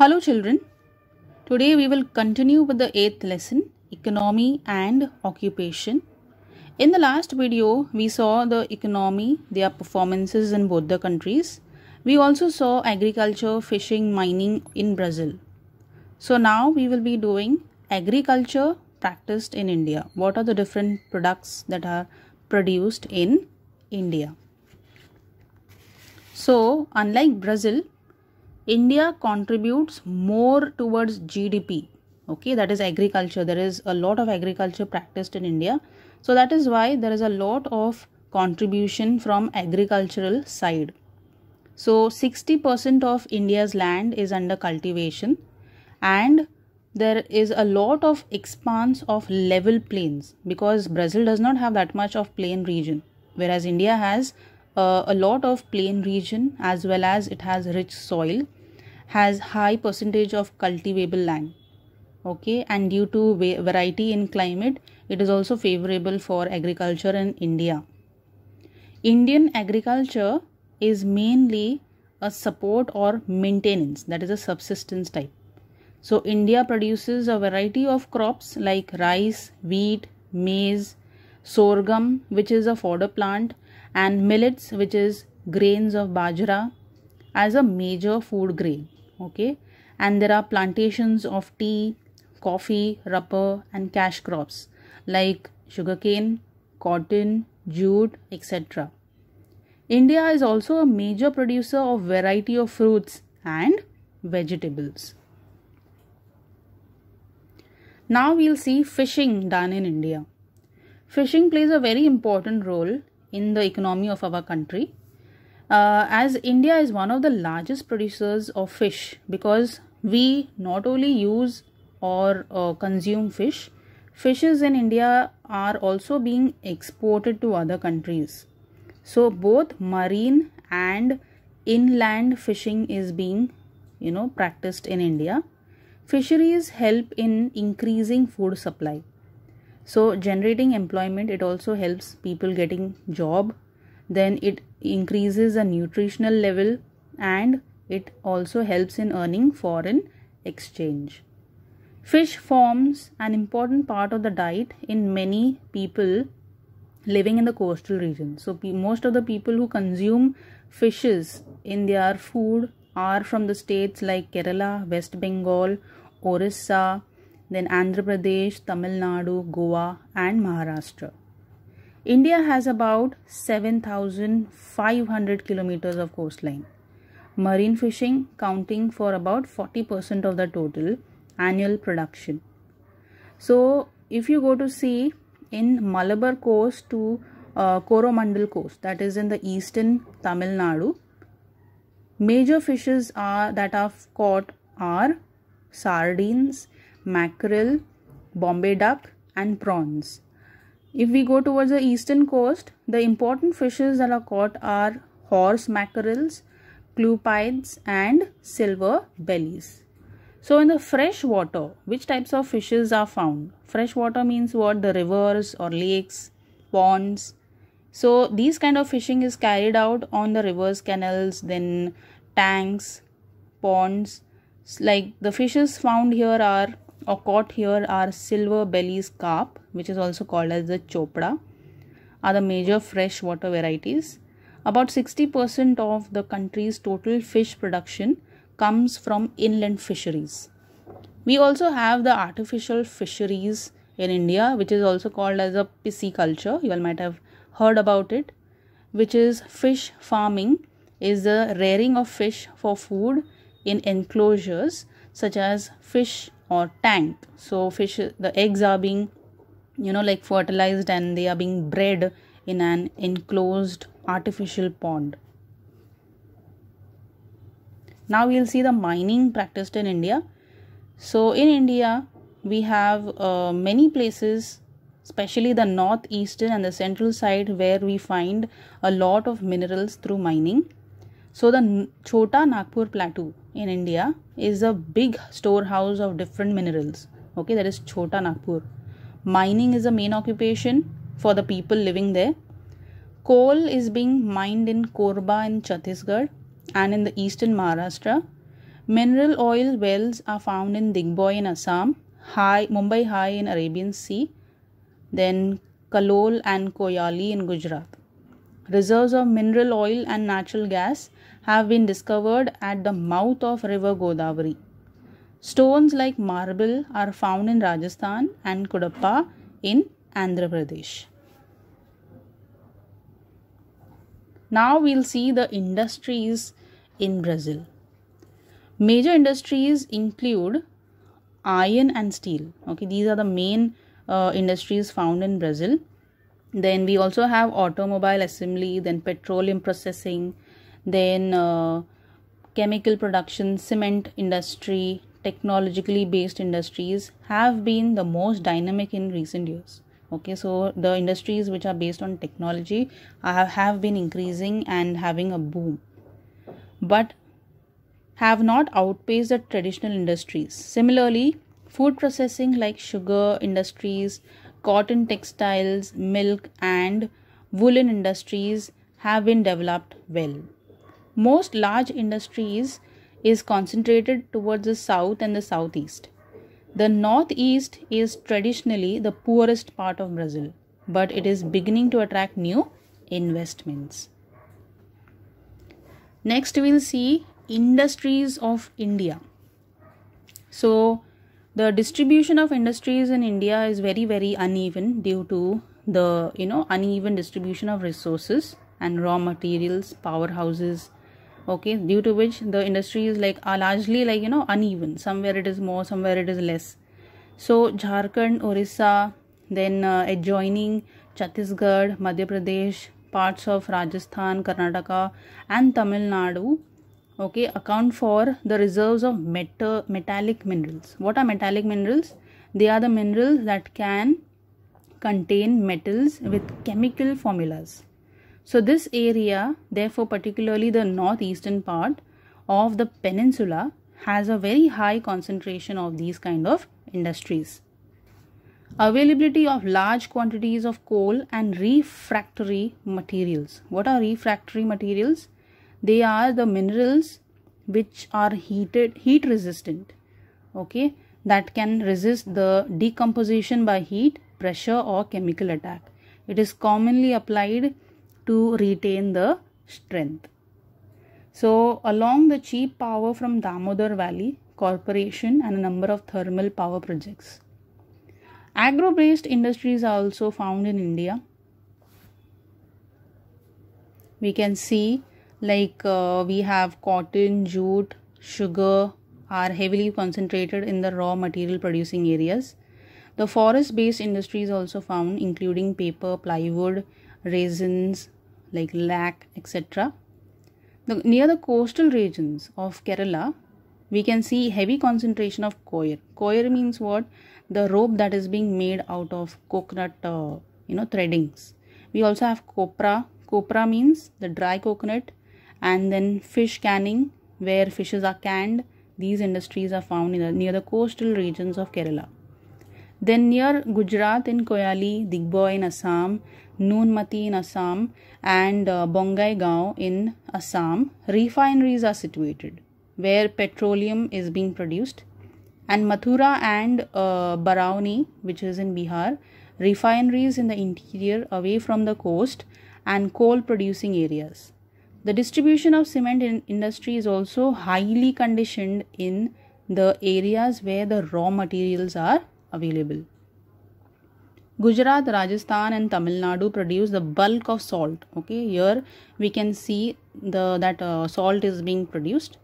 Hello, children. Today we will continue with the eighth lesson Economy and Occupation. In the last video, we saw the economy, their performances in both the countries. We also saw agriculture, fishing, mining in Brazil. So now we will be doing agriculture practiced in India. What are the different products that are produced in India? So, unlike Brazil, India contributes more towards GDP. Okay, that is agriculture. There is a lot of agriculture practiced in India. So that is why there is a lot of contribution from agricultural side. So 60% of India's land is under cultivation and there is a lot of expanse of level plains because Brazil does not have that much of plain region whereas India has uh, a lot of plain region as well as it has rich soil has high percentage of cultivable land okay? And due to variety in climate it is also favorable for agriculture in india. Indian agriculture is mainly a support or maintenance that is a subsistence type. So india produces a variety of crops like rice wheat maize sorghum which is a fodder plant and millets which is grains of bajra as a major food grain okay? And there are plantations of tea coffee rubber and cash crops like sugarcane cotton jute etc india is also a major producer of variety of fruits and vegetables. Now we'll see fishing done in india. Fishing plays a very important role in the economy of our country uh, as India is one of the largest producers of fish because we not only use or uh, consume fish, fishes in India are also being exported to other countries. So both marine and inland fishing is being you know practiced in India. Fisheries help in increasing food supply. So generating employment it also helps people getting job then it increases the nutritional level and it also helps in earning foreign exchange. Fish forms an important part of the diet in many people living in the coastal region. So, most of the people who consume fishes in their food are from the states like Kerala, West Bengal, Orissa, then Andhra Pradesh, Tamil Nadu, Goa, and Maharashtra. India has about 7,500 kilometers of coastline. Marine fishing counting for about 40% of the total annual production. So, if you go to see in Malabar coast to uh, coast, that is in the eastern Tamil Nadu, major fishes are that are caught are sardines, mackerel, Bombay duck, and prawns. If we go towards the eastern coast, the important fishes that are caught are horse mackerels, clupeids and silver bellies. So in the fresh water, which types of fishes are found? Fresh water means what? The rivers or lakes, ponds. So these kind of fishing is carried out on the rivers, canals, then tanks, ponds. Like the fishes found here are or caught here are silver bellies carp which is also called as the chopra are the major freshwater varieties. About 60% of the country's total fish production comes from inland fisheries. We also have the artificial fisheries in india which is also called as a pisciculture you all might have heard about it which is fish farming is the rearing of fish for food in enclosures such as fish or tank. So fish the eggs are being you know like fertilized and they are being bred in an enclosed artificial pond. Now we'll see the mining practiced in india. So in india we have uh, many places especially the northeastern and the central side where we find a lot of minerals through mining. So the chota nagpur plateau in India is a big storehouse of different minerals. Okay, that is Chota Nagpur. Mining is a main occupation for the people living there. Coal is being mined in Korba in Chhattisgarh and in the eastern Maharashtra. Mineral oil wells are found in Digboi in Assam, High, Mumbai High in Arabian Sea, then Kalol and Koyali in Gujarat. Reserves of mineral oil and natural gas have been discovered at the mouth of river Godavari. Stones like marble are found in Rajasthan and Kudappa in Andhra Pradesh. Now we'll see the industries in Brazil. Major industries include iron and steel. Okay, these are the main uh, industries found in Brazil. Then we also have automobile assembly, then petroleum processing, then uh, chemical production, cement industry, technologically based industries have been the most dynamic in recent years. Okay so the industries which are based on technology have, have been increasing and having a boom. But have not outpaced the traditional industries. Similarly food processing like sugar industries cotton textiles milk and woolen industries have been developed well most large industries is concentrated towards the south and the southeast the northeast is traditionally the poorest part of Brazil, but it is beginning to attract new investments. Next, we'll see industries of India. So, the distribution of industries in India is very, very uneven due to the you know uneven distribution of resources and raw materials, powerhouses, okay due to which the industry is like are largely like you know uneven. Somewhere it is more somewhere it is less. So jharkhand orissa then uh, adjoining chhattisgarh madhya pradesh parts of rajasthan karnataka and tamil nadu okay account for the reserves of metal metallic minerals. What are metallic minerals? They are the minerals that can contain metals with chemical formulas so, this area, therefore, particularly the northeastern part of the peninsula, has a very high concentration of these kind of industries. Availability of large quantities of coal and refractory materials. What are refractory materials? They are the minerals which are heated heat resistant okay that can resist the decomposition by heat pressure or chemical attack it is commonly applied to retain the strength. So, along the cheap power from Damodar Valley Corporation and a number of thermal power projects. Agro based industries are also found in India. We can see like uh, we have cotton, jute, sugar are heavily concentrated in the raw material producing areas. The forest based industries also found including paper, plywood, resins like lac, etc. near the coastal regions of Kerala, we can see heavy concentration of coir. Coir means what? The rope that is being made out of coconut, uh, you know, threadings. We also have copra. Copra means the dry coconut, and then fish canning, where fishes are canned. These industries are found the, near the coastal regions of Kerala. Then near Gujarat in Koyali, Digboi in Assam, Nunmati in Assam and uh, Bongaigaon in Assam, refineries are situated where petroleum is being produced. And Mathura and uh, Barauni, which is in Bihar, refineries in the interior away from the coast and coal producing areas. The distribution of cement in industry is also highly conditioned in the areas where the raw materials are available. Gujarat, Rajasthan, and Tamil Nadu produce the bulk of salt. Okay, here we can see the that uh, salt is being produced.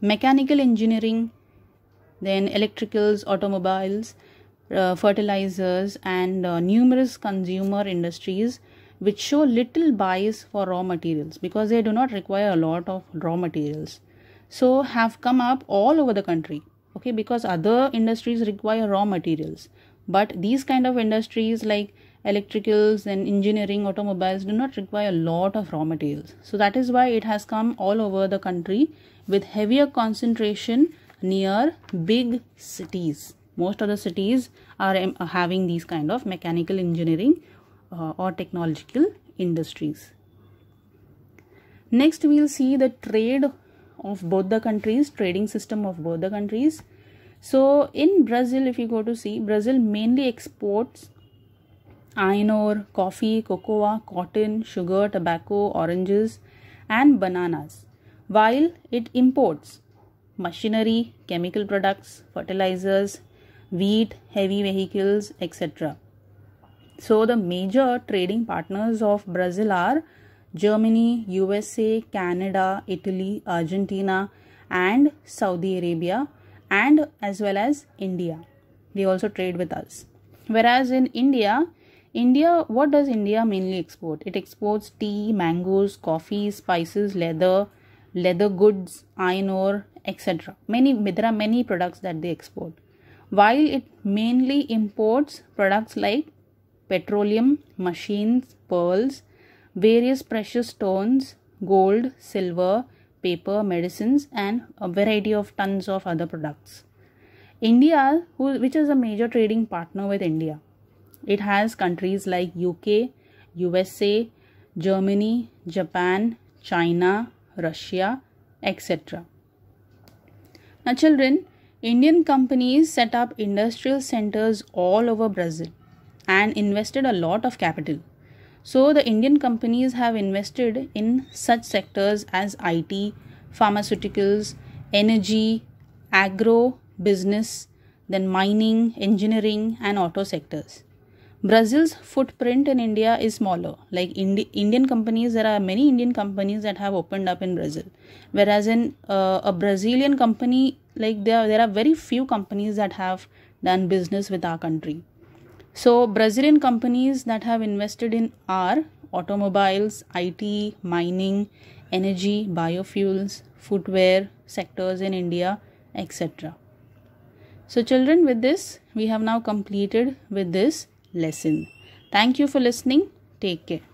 Mechanical engineering, then electricals, automobiles, uh, fertilizers, and uh, numerous consumer industries which show little bias for raw materials because they do not require a lot of raw materials. So have come up all over the country okay because other industries require raw materials but these kind of industries like electricals and engineering automobiles do not require a lot of raw materials. So that is why it has come all over the country with heavier concentration near big cities. Most of the cities are um, having these kind of mechanical engineering uh, or technological industries. Next we'll see the trade of both the countries trading system of both the countries so in brazil if you go to see brazil mainly exports iron ore coffee cocoa cotton sugar tobacco oranges and bananas. While it imports machinery chemical products fertilizers wheat heavy vehicles etc so the major trading partners of brazil are Germany, USA, Canada, Italy, Argentina, and Saudi Arabia, and as well as India. They also trade with us. Whereas in India, India, what does India mainly export? It exports tea, mangoes, coffee, spices, leather, leather goods, iron ore, etc. Many there are many products that they export. While it mainly imports products like petroleum, machines, pearls, various precious stones, gold, silver, paper, medicines, and a variety of tons of other products. India, who, which is a major trading partner with India, it has countries like UK, USA, Germany, Japan, China, Russia, etc. Now, children, Indian companies set up industrial centers all over Brazil and invested a lot of capital. So, the Indian companies have invested in such sectors as IT, pharmaceuticals, energy, agro, business, then mining, engineering, and auto sectors. Brazil's footprint in India is smaller. Like Indi- Indian companies, there are many Indian companies that have opened up in Brazil. Whereas in uh, a Brazilian company, like there, there are very few companies that have done business with our country. So, Brazilian companies that have invested in are automobiles, IT, mining, energy, biofuels, footwear sectors in India, etc. So, children, with this, we have now completed with this lesson. Thank you for listening. Take care.